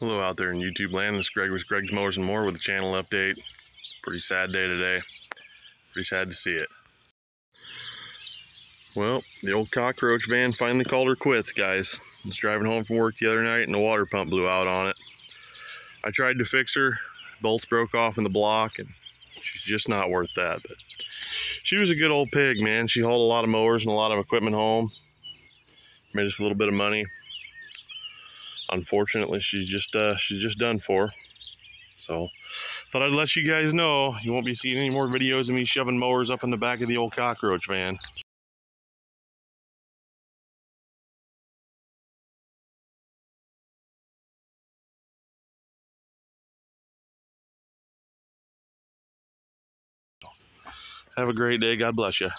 Hello out there in YouTube land. This is Greg with Greg's Mowers and More with a channel update. Pretty sad day today. Pretty sad to see it. Well, the old cockroach van finally called her quits, guys. I was driving home from work the other night and the water pump blew out on it. I tried to fix her. Bolts broke off in the block and she's just not worth that. But she was a good old pig, man. She hauled a lot of mowers and a lot of equipment home. Made us a little bit of money unfortunately she's just uh she's just done for. So thought i'd let you guys know you won't be seeing any more videos of me shoving mowers up in the back of the old cockroach van. Have a great day. God bless you